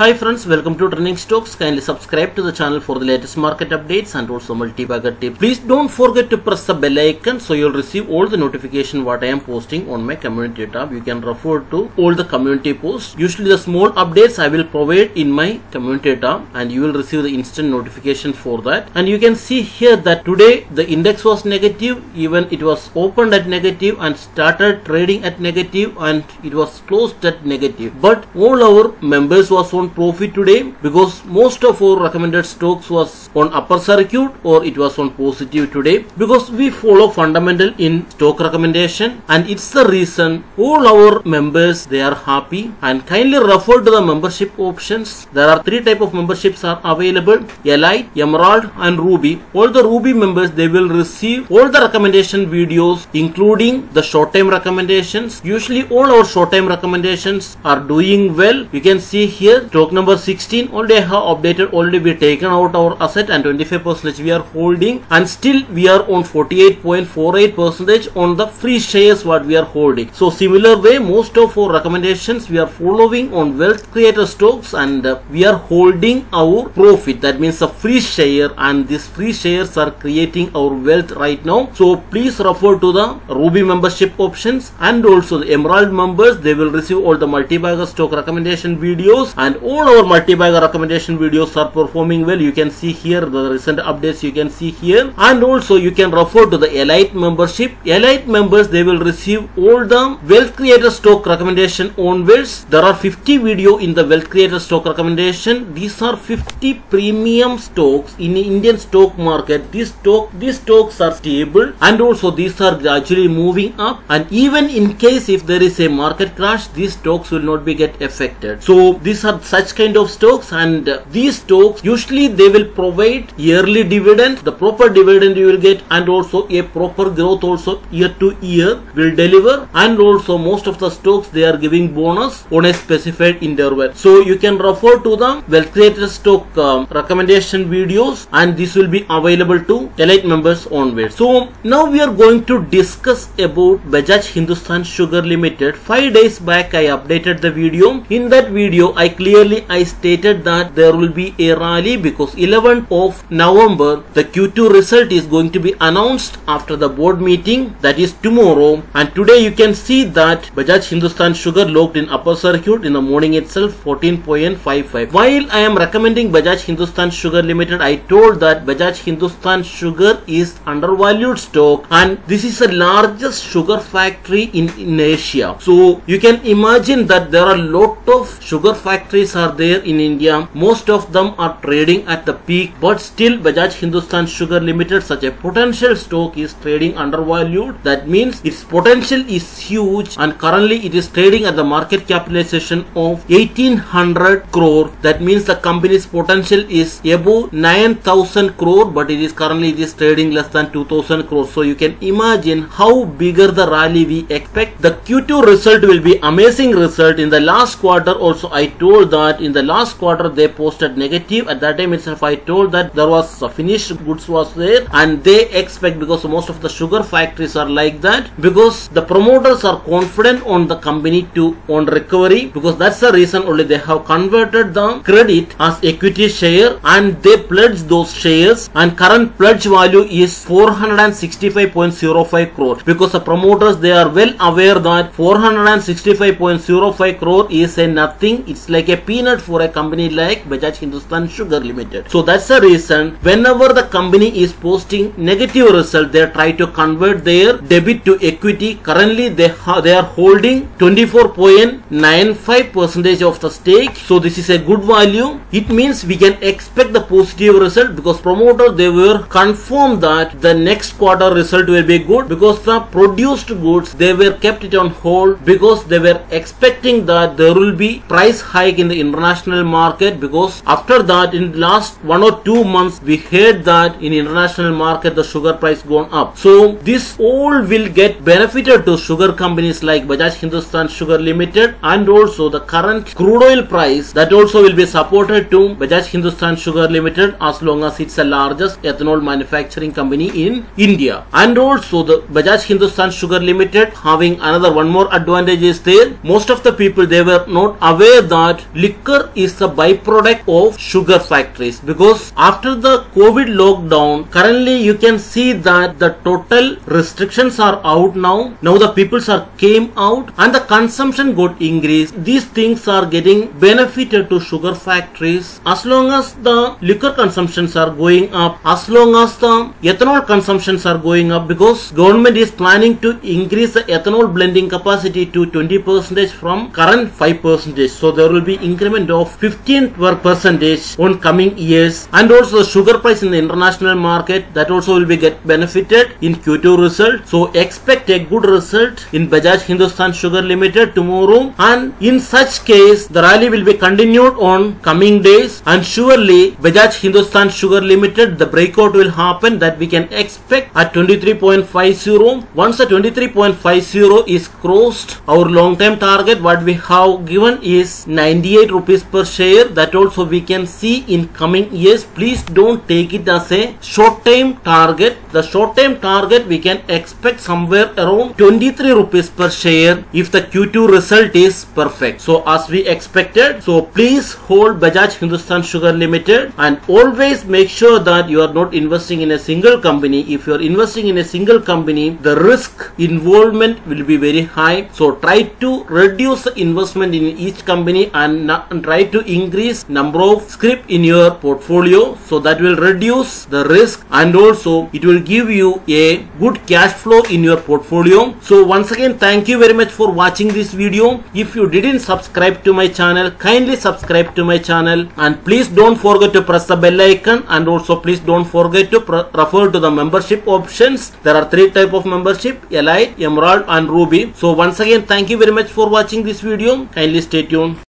Hi friends, welcome to Trending Stocks. Kindly subscribe to the channel for the latest market updates and also multi-bagger tips. Please don't forget to press the bell icon so you'll receive all the notification what I am posting on my community tab. You can refer to all the community posts. Usually the small updates I will provide in my community tab and you will receive the instant notification for that. And you can see here that today the index was negative, even it was opened at negative and started trading at negative and it was closed at negative. But all our members was on profit today because most of our recommended stocks was on upper circuit or it was on positive today because we follow fundamental in stock recommendation and it's the reason all our members they are happy and kindly refer to the membership options. There are three type of memberships are available elite emerald and ruby. All the ruby members they will receive all the recommendation videos including the short time recommendations. Usually all our short time recommendations are doing well. You can see here stock number 16 already have updated already we taken out our asset and 25 percentage we are holding and still we are on 48.48 percentage on the free shares what we are holding. So similar way most of our recommendations we are following on wealth creator stocks and uh, we are holding our profit. That means a free share and these free shares are creating our wealth right now. So please refer to the ruby membership options and also the emerald members. They will receive all the multi-bagger stock recommendation videos and all our multi-bagger recommendation videos are performing well. You can see here the recent updates you can see here. And also you can refer to the elite membership. Elite members they will receive all the wealth creator stock recommendation onwards. There are 50 video in the wealth creator stock recommendation. These are 50 premium stocks in indian stock market. These stock these stocks are stable. And also these are gradually moving up. And even in case if there is a market crash these stocks will not be get affected. So these are such kind of stocks and uh, these stocks usually they will provide yearly dividend. The proper dividend you will get and also a proper growth also year to year will deliver. And also most of the stocks they are giving bonus on a specified interval. So you can refer to the wealth creator stock um, recommendation videos and this will be available to elite members onwards. So now we are going to discuss about bajaj hindustan sugar limited. 5 days back i updated the video. In that video i clearly i stated that there will be a rally because 11th of november the q2 result is going to be announced after the board meeting that is tomorrow. And today you can see that bajaj hindustan sugar locked in upper circuit in the morning itself 14.55 while i am recommending bajaj hindustan sugar limited i told that bajaj hindustan sugar is undervalued stock and this is the largest sugar factory in, in asia. So you can imagine that there are lot of sugar factories are there in india. Most of them are trading at the peak but still bajaj hindustan sugar limited such a potential stock is trading undervalued. That means its potential is huge and currently it is trading at the market capitalization of 1800 crore. That means the company's potential is above 9000 crore but it is currently it is trading less than 2000 crore. So you can imagine how bigger the rally we expect. The q2 result will be amazing result. In the last quarter also i told that in the last quarter they posted negative. At that time itself i told that there was finished goods was there and they expect because most of the sugar factories are like that because the promoters are confident on the company to on recovery because that's the reason only they have converted the credit as equity share and they pledge those shares and current pledge value is 465.05 crore. Because the promoters they are well aware that 465.05 crore is a nothing. It's like a peanut for a company like Bajaj Hindustan Sugar Limited. So that's the reason whenever the company is posting negative result they try to convert their debit to equity. Currently they they are holding 24.95 percentage of the stake. So this is a good value. It means we can expect the positive result because promoter they were confirmed that the next quarter result will be good because the produced goods they were kept it on hold because they were expecting that there will be price hike in the international market because after that in the last one or two months we heard that in international market the sugar price gone up. So this all will get benefited to sugar companies like Bajaj Hindustan Sugar Limited and also the current crude oil price that also will be supported to Bajaj Hindustan Sugar Limited as long as it's the largest ethanol manufacturing company in India. And also the Bajaj Hindustan Sugar Limited having another one more advantage is there. Most of the people they were not aware that liquor is the byproduct of sugar factories because after the COVID lockdown, currently you can see that the total restrictions are out now. Now the peoples are came out and the consumption got increased. These things are getting benefited to sugar factories as long as the liquor consumptions are going up, as long as the ethanol consumptions are going up because government is planning to increase the ethanol blending capacity to 20 percentage from current 5 percentage. So there will be increment of 15 per percentage on coming years and also the sugar price in the international market that also will be get benefited in Q2 result. So expect a good result in Bajaj Hindustan Sugar Limited tomorrow and in such case the rally will be continued on coming days and surely Bajaj Hindustan Sugar Limited the breakout will happen that we can expect at 23.50 once the 23.50 is crossed our long term target what we have given is 98 rupees per share. That also we can see in coming years. Please don't take it as a short term target. The short term target we can expect somewhere around 23 rupees per share if the q2 result is perfect. So as we expected so please hold bajaj hindustan sugar limited and always make sure that you are not investing in a single company. If you are investing in a single company the risk involvement will be very high. So try to reduce the investment in each company and try to increase number of script in your portfolio so that will reduce the risk and also it will give you a good cash flow in your portfolio. So once again thank you very much for watching this video. If you didn't subscribe to my channel kindly subscribe to my channel and please don't forget to press the bell icon and also please don't forget to refer to the membership options. There are three type of membership elite emerald and ruby. So once again thank you very much for watching this video. Kindly stay tuned